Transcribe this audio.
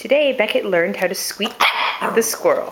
Today, Beckett learned how to squeak the squirrel.